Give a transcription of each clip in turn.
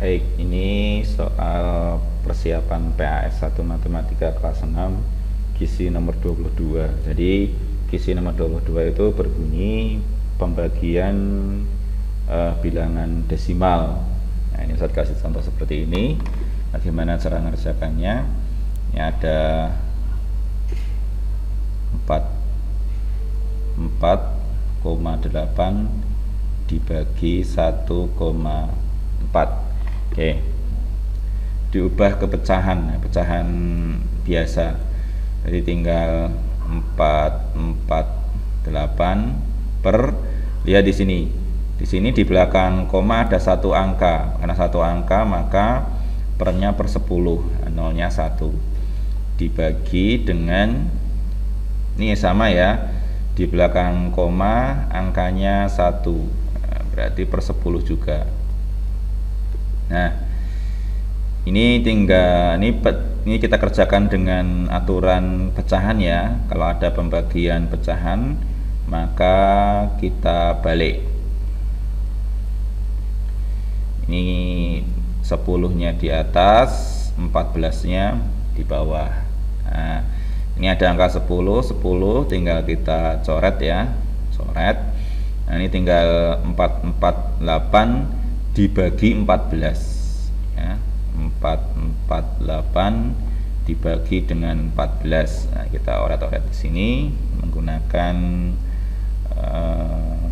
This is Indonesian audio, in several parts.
Baik, ini soal persiapan PAS 1 Matematika kelas 6 gizi nomor 22. Jadi gizi nomor 22 itu berbunyi pembagian uh, bilangan desimal. Nah, ini saya kasih contoh seperti ini. Bagaimana cara mengerjakannya? Ini ada 4 4,8 dibagi 1,4 Oke. Diubah ke pecahan, pecahan biasa. Jadi tinggal 448 per lihat di sini. Di sini di belakang koma ada satu angka. Karena satu angka maka pernya per 10, nolnya 1. Dibagi dengan ini sama ya. Di belakang koma angkanya 1. Berarti per 10 juga. Nah, ini tinggal ini ini kita kerjakan dengan aturan pecahan ya. Kalau ada pembagian pecahan, maka kita balik. Ini 10-nya di atas, 14-nya di bawah. Nah, ini ada angka 10, 10 tinggal kita coret ya. Coret. Nah, ini tinggal 448 dibagi 14 ya. 448 dibagi dengan 14 nah, kita oret-oret di sini menggunakan uh,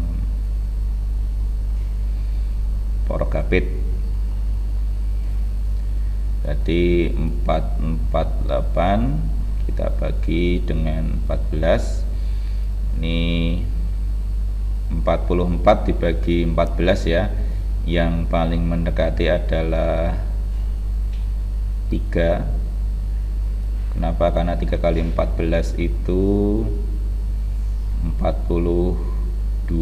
porokapit jadi 448 kita bagi dengan 14 ini 44 dibagi 14 ya yang paling mendekati adalah 3 kenapa? Karena 3 kali 14 itu 42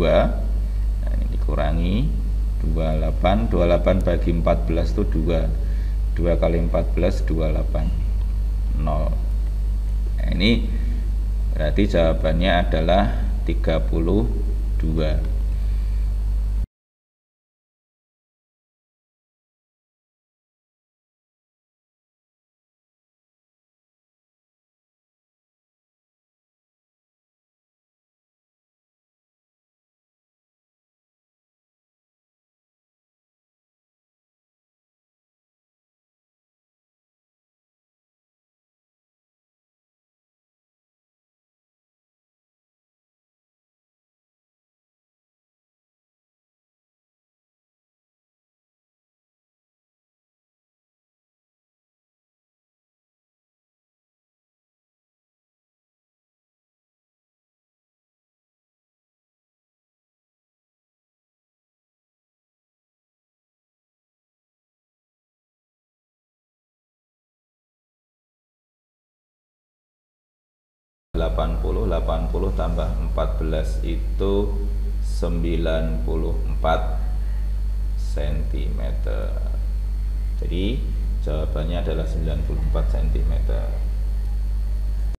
nah, ini dikurangi. 28 28 bagi 14 itu 2 2 kali 14 28 0 nah, ini berarti jawabannya adalah 32 80 80 tambah 14 itu 94 cm jadi jawabannya adalah 94 cm